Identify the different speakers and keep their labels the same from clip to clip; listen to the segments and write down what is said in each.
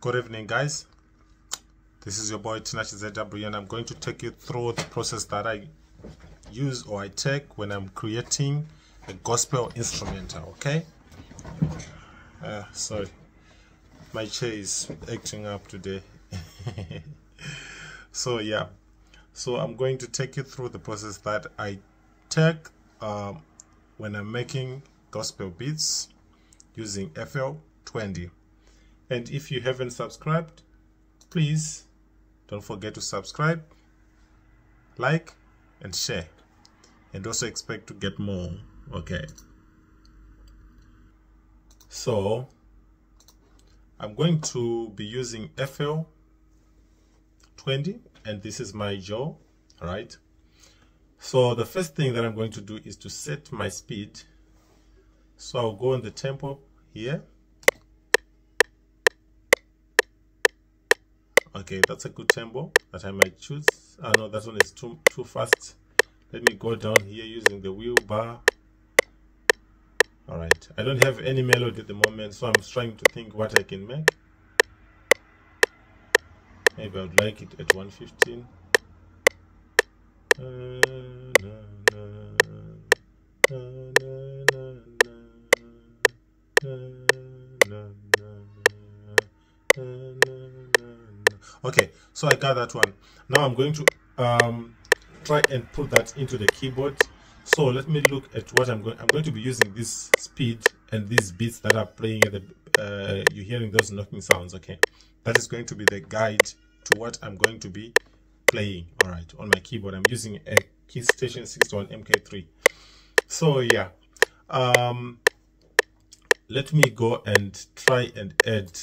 Speaker 1: Good evening, guys. This is your boy Tinashe ZW, and I'm going to take you through the process that I use or I take when I'm creating a gospel instrumental. Okay. Uh, sorry, my chair is acting up today. so yeah, so I'm going to take you through the process that I take um, when I'm making gospel beats using FL20 and if you haven't subscribed please don't forget to subscribe like and share. And also expect to get more okay? So I'm going to be using FL 20 and this is my DAW right so the first thing that I'm going to do is to set my speed. So I'll go on the tempo here okay that's a good tempo that I might choose. Ah, I know that one is too too fast. Let me go down here using the wheel bar. All right. I don't have any melody at the moment so I'm trying to think what I can make. Maybe I would like it at 115 okay uh, so i got that one. Now i'm going to um try and put that into the keyboard. So let me look at what i'm going i'm going to be using this speed and these beats that are playing at the uh, you're hearing those knocking sounds okay? That is going to be the guide to what i'm going to be playing. All right on my keyboard i'm using a Keystation 61 mk3 so yeah um let me go and try and add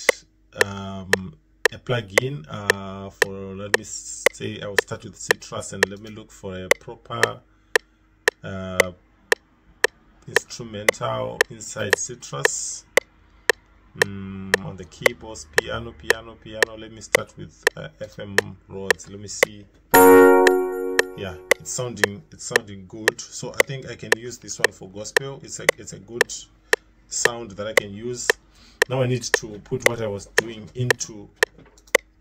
Speaker 1: um a plugin uh, for let me say I will start with Sytrus and let me look for a proper uh, instrumental inside Sytrus. Mm, on the keyboards piano piano piano. Let me start with uh, FM Rhodes let me see. Yeah it's sounding it's sounding good. So I think I can use this one for gospel. It's a it's a good sound that I can use now I need to put what I was doing into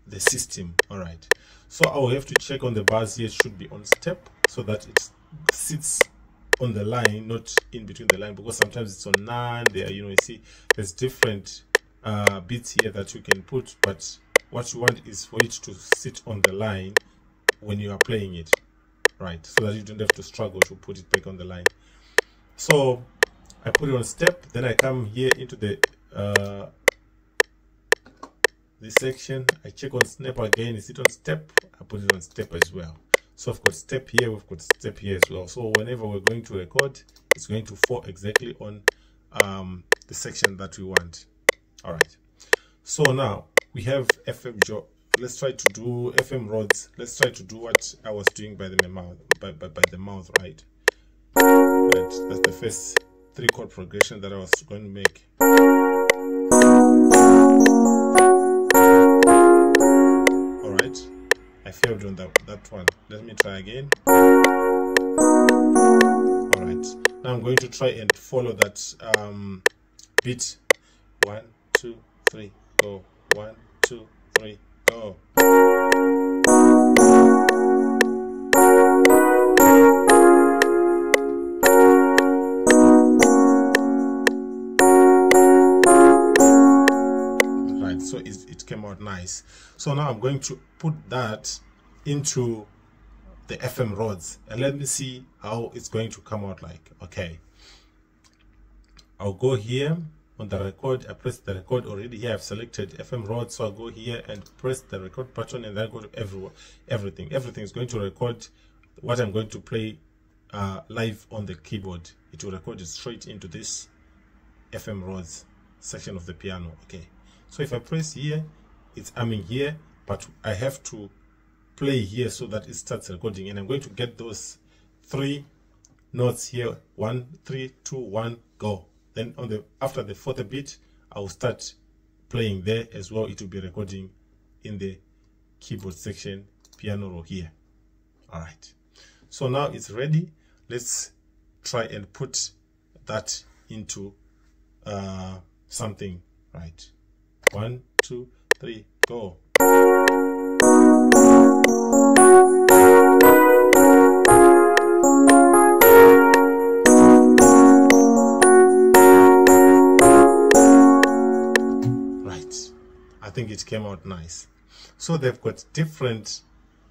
Speaker 1: the system. All right. So I'll have to check on the bars here. It should be on step so that it sits on the line not in between the line because sometimes it's on none there you know you see there's different uh, bits here that you can put but what you want is for it to sit on the line when you are playing it. Right. So that you don't have to struggle to put it back on the line. So I put it on step then I come here into the uh, this section I check on snap again. Is it on step? I put it on step as well. So I've got step here we've got step here as well. So whenever we're going to record it's going to fall exactly on um, the section that we want. All right so now we have FM job let's try to do FM Rhodes let's try to do what I was doing by the mouth by, by, by the mouth right? Right that's the first three chord progression that I was going to make failed on that, that one. Let me try again. Alright, now I'm going to try and follow that um, beat. One, two, three, go. One, two, three, go. Right, so it, it came out nice. So now I'm going to put that into the FM Rhodes and let me see how it's going to come out like. Okay. I'll go here on the record. I press the record already here. I've selected FM Rhodes. So I'll go here and press the record button and then go to everywhere. Everything. Everything is going to record what I'm going to play uh, live on the keyboard. It will record it straight into this FM Rhodes section of the piano. Okay. So if I press here, it's aiming here, but I have to play here so that it starts recording. And I'm going to get those three notes here. One three two one go. Then on the after the fourth beat I'll start playing there as well. It will be recording in the keyboard section piano roll here. All right. So now it's ready. Let's try and put that into uh, something. Right. One two three, go. Right. I think it came out nice. So they've got different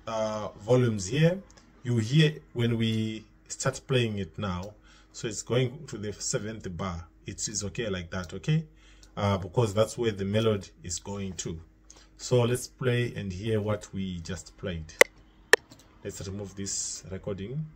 Speaker 1: uh, volumes here. You hear when we start playing it now. So it's going to the seventh bar. It is okay like that, okay? Uh, because that's where the melody is going to. So let's play and hear what we just played. Let's remove this recording.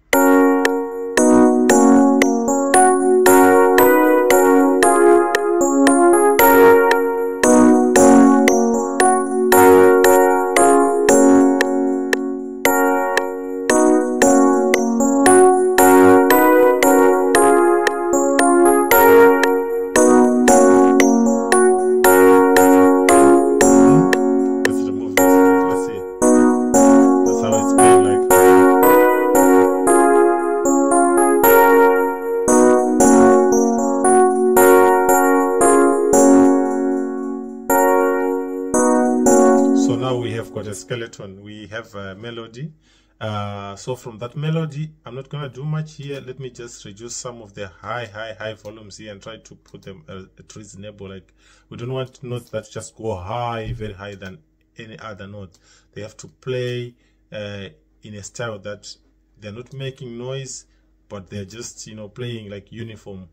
Speaker 1: Skeleton. We have a melody. Uh, so from that melody, I'm not gonna do much here. Let me just reduce some of the high, high, high volumes here and try to put them uh, at reasonable. Like we don't want notes that just go high, very high than any other note. They have to play uh, in a style that they're not making noise, but they're just you know playing like uniform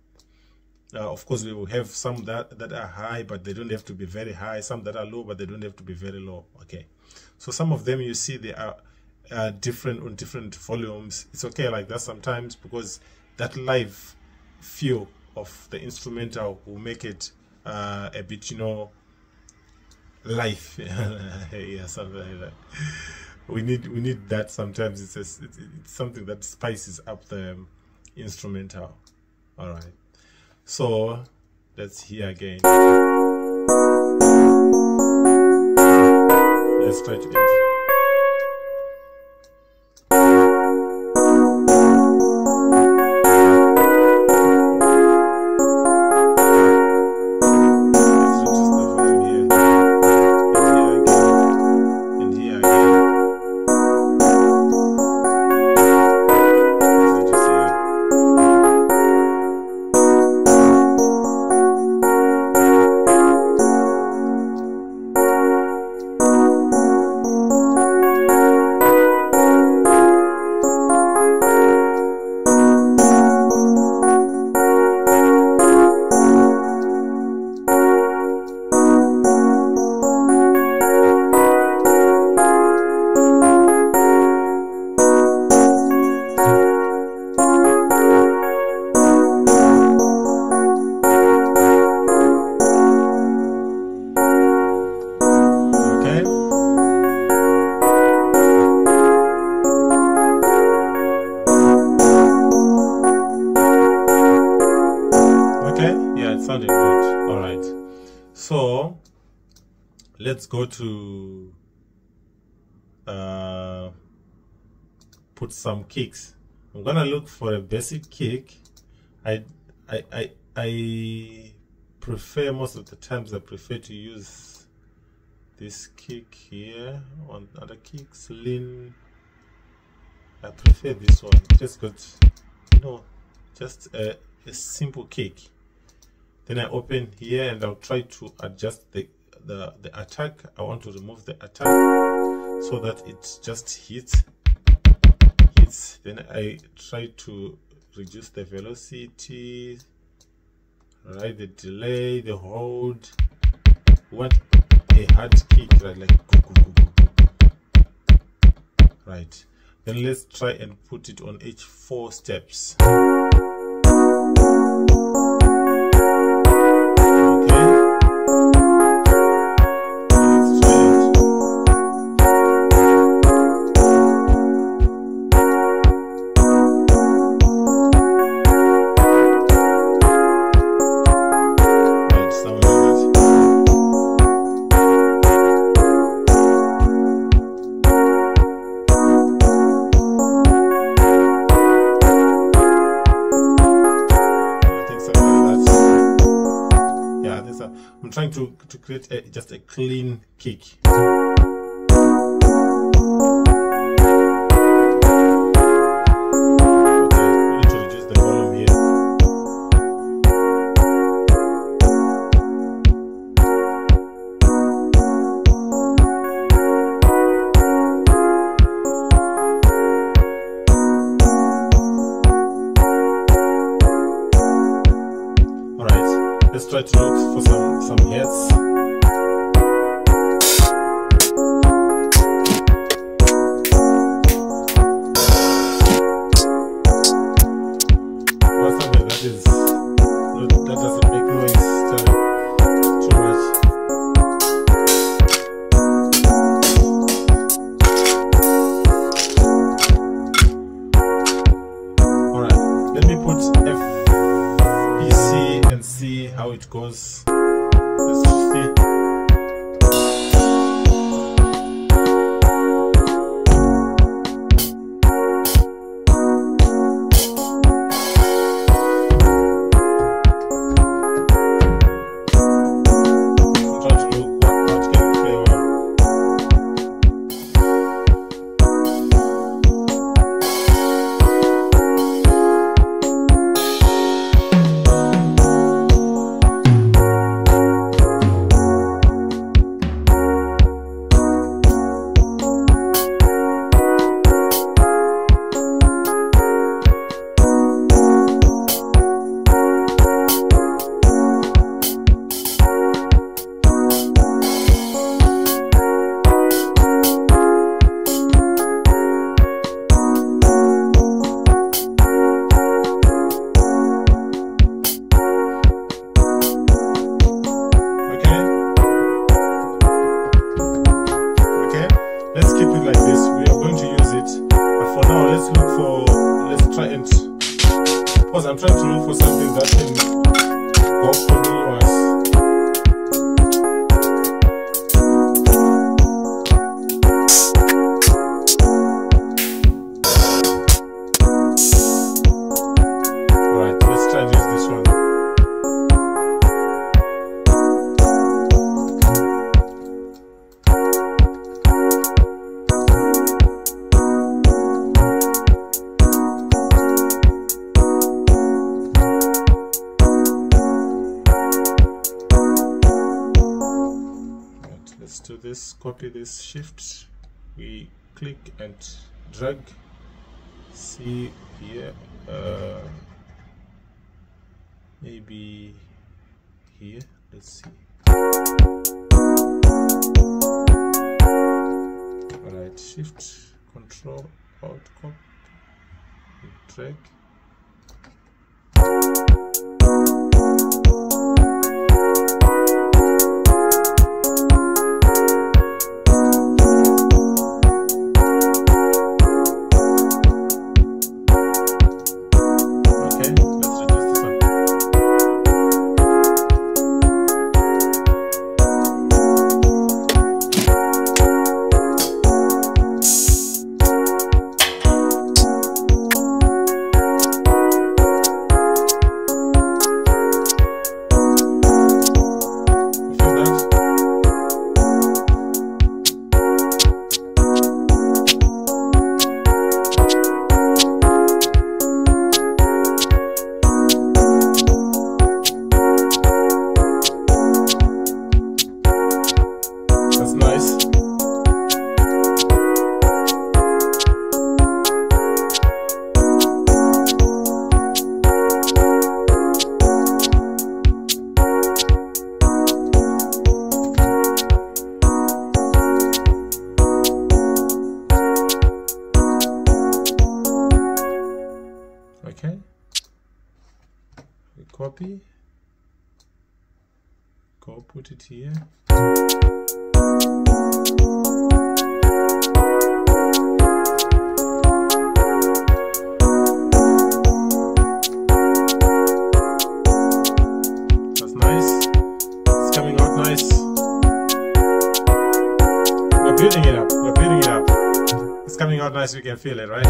Speaker 1: uh, of course we will have some that that are high but they don't have to be very high. Some that are low but they don't have to be very low. Okay. So some of them you see they are uh, different on different volumes. It's okay like that sometimes because that live feel of the instrumental will make it uh, a bit you know life. Yeah something like that. We need we need that sometimes. It's, it's it's something that spices up the um, instrumental. All right so let's hear again. Let's try to end. Good. All right. So let's go to uh, put some kicks. I'm gonna look for a basic kick. I I I I prefer most of the times I prefer to use this kick here on other kicks lean I prefer this one just got you know just a, a simple kick then I open here and I'll try to adjust the, the the attack. I want to remove the attack so that it just hits hits. Then I try to reduce the velocity right the delay the hold. What a hard kick right like right. Then let's try and put it on each four steps clean kick. let's try to look for some some hits this shift we click and drag. See here uh, maybe here. Let's see. Alright shift control alt copy drag can feel it right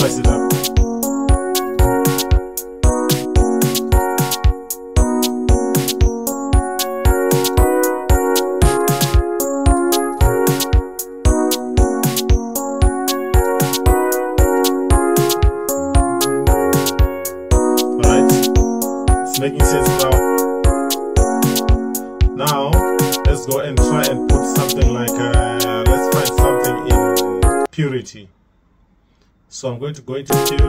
Speaker 1: making going to go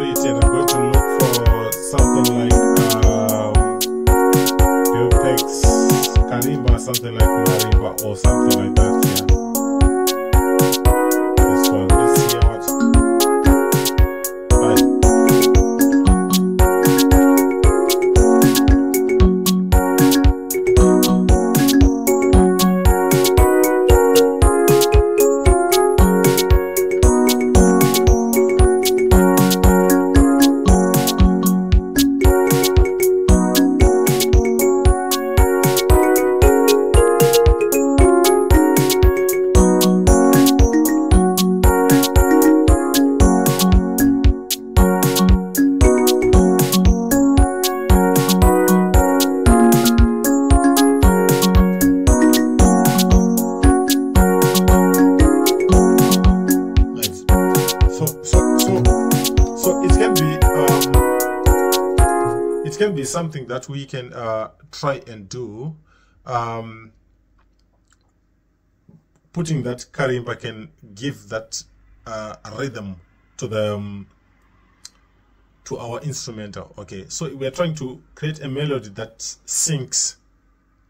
Speaker 1: that we can uh, try and do. Um, putting that kalimba can give that uh, rhythm to the um, to our instrumental. Okay, so we are trying to create a melody that syncs.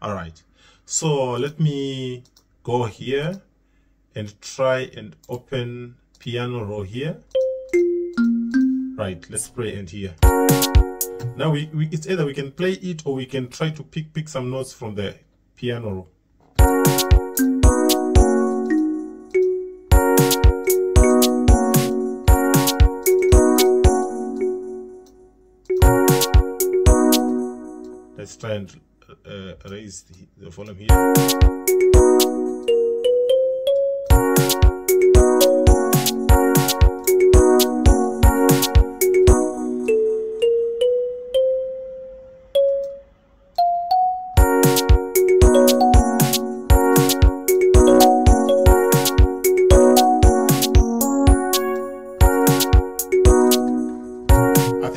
Speaker 1: All right, so let me go here and try and open piano roll here. Right, let's play and here. Now we, we, it's either we can play it or we can try to pick pick some notes from the piano. Let's try and uh, raise the, the volume here.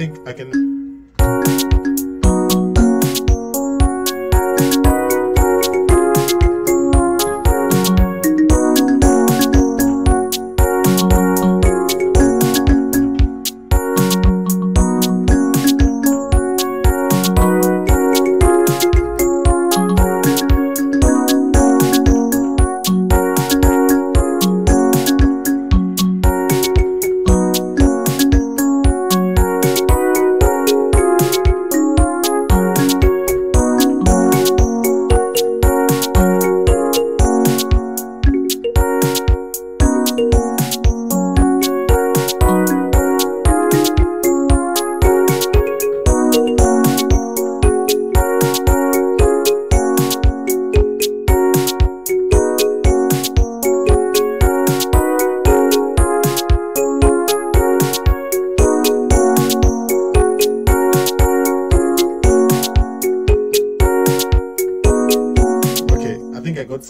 Speaker 1: think I can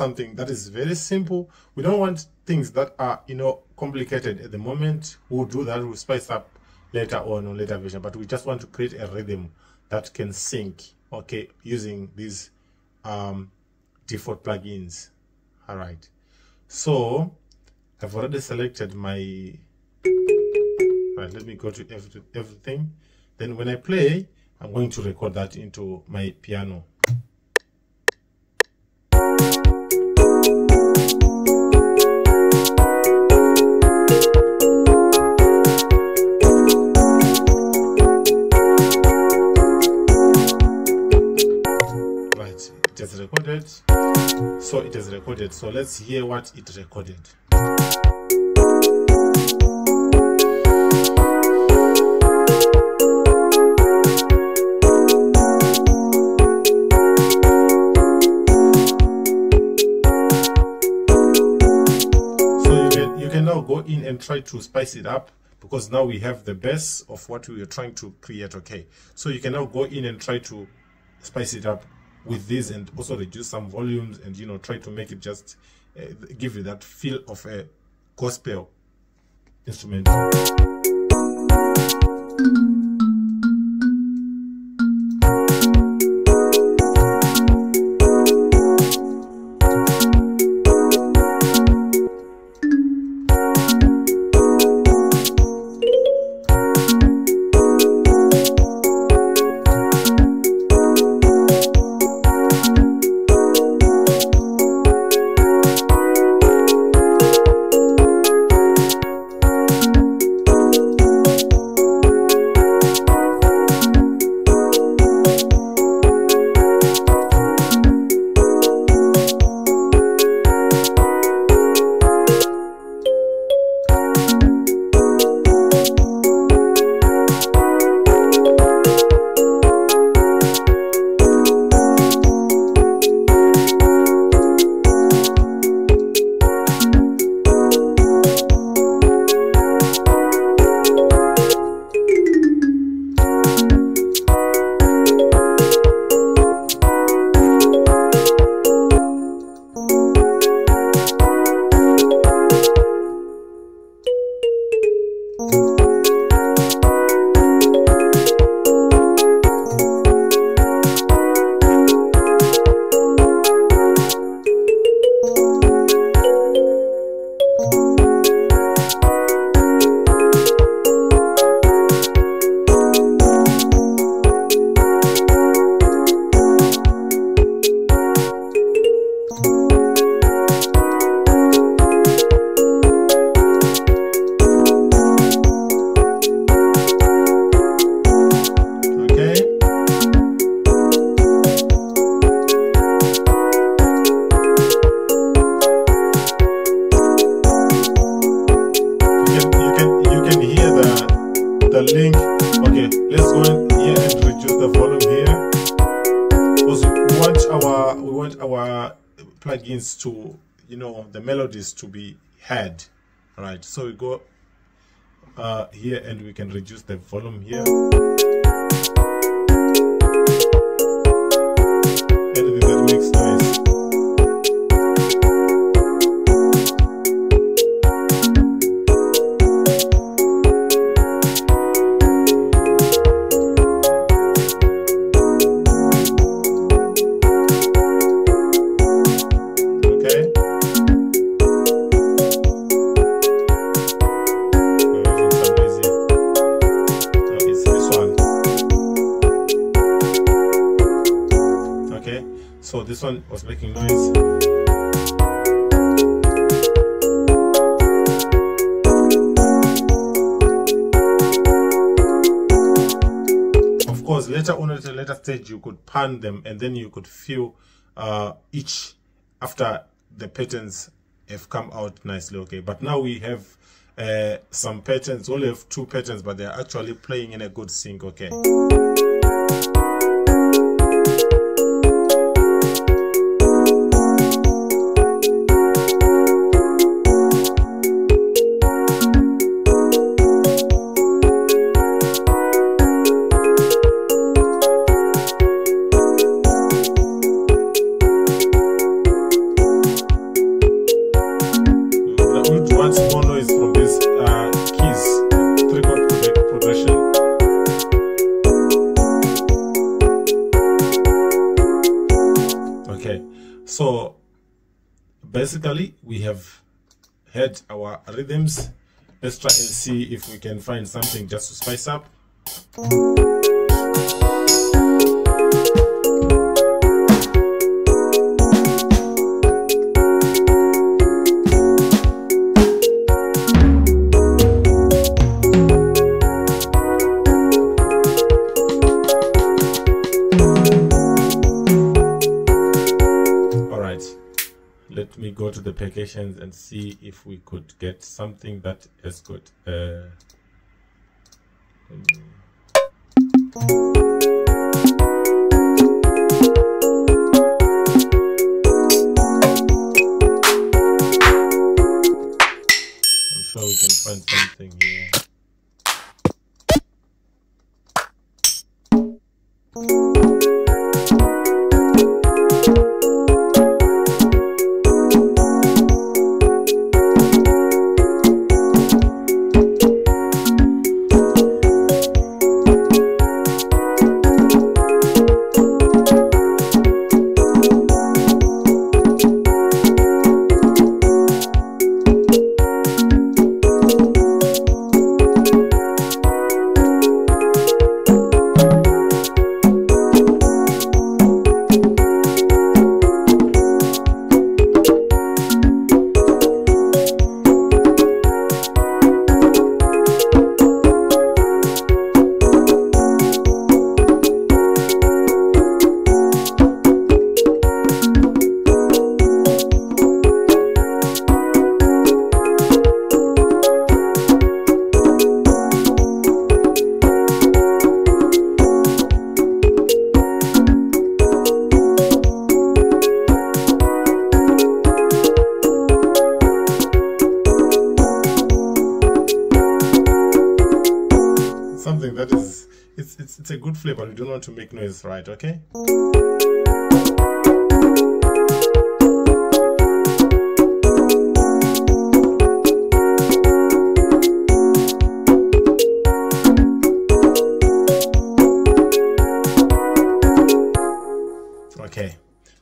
Speaker 1: something that is very simple. We don't want things that are, you know, complicated at the moment. We'll do that, we'll spice up later on on later version, but we just want to create a rhythm that can sync, okay, using these um, default plugins. All right. So I've already selected my, right, let me go to every, everything. Then when I play, I'm going to record that into my piano. Recorded. So it has recorded. So let's hear what it recorded. So you can, you can now go in and try to spice it up because now we have the best of what we are trying to create okay so you can now go in and try to spice it up with this and also reduce some volumes and you know try to make it just uh, give you that feel of a gospel instrument melodies to be heard right? So we go uh here and we can reduce the volume here pan them and then you could feel uh, each after the patterns have come out nicely okay. But now we have uh, some patterns. We only have two patterns but they're actually playing in a good sync okay rhythms. Let's try and see if we can find something just to spice up applications and see if we could get something that is good. Uh, I'm sure we can find something here. It's it's it's a good flavor. You don't want to make noise right? Okay? Okay.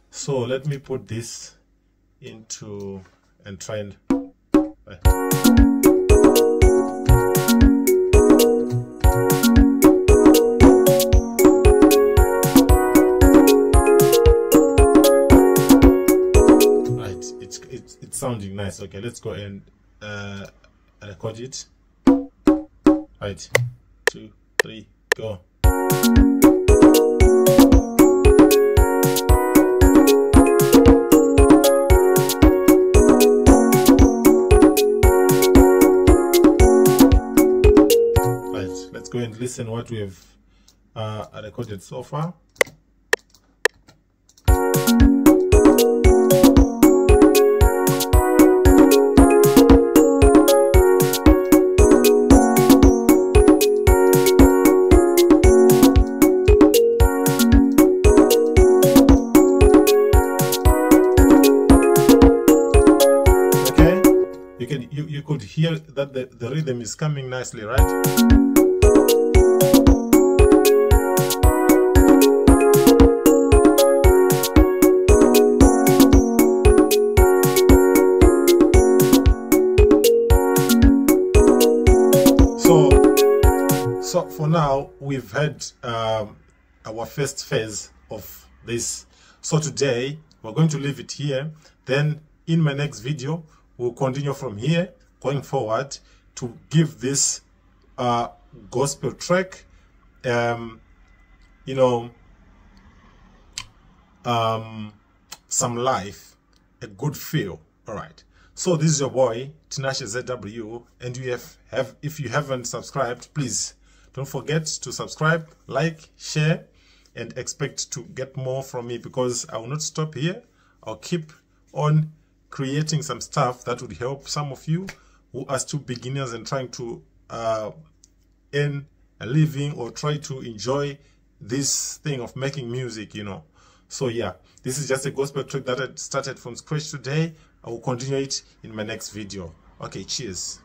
Speaker 1: So let me put this into and try and uh, sounding nice. Okay, let's go and uh, record it. Right, two, three, go. Right, let's go and listen what we have uh, recorded so far. Hear that the, the rhythm is coming nicely, right? So, so for now, we've had um, our first phase of this. So today, we're going to leave it here. Then in my next video, we'll continue from here going forward to give this uh, gospel track, um, you know, um, some life, a good feel. All right. So this is your boy Tinashe ZW, and you have have if you haven't subscribed, please don't forget to subscribe, like, share, and expect to get more from me because I will not stop here. I'll keep on creating some stuff that would help some of you who are still beginners and trying to uh, earn a living or try to enjoy this thing of making music, you know. So yeah, this is just a gospel track that I started from scratch today. I will continue it in my next video. Okay, cheers.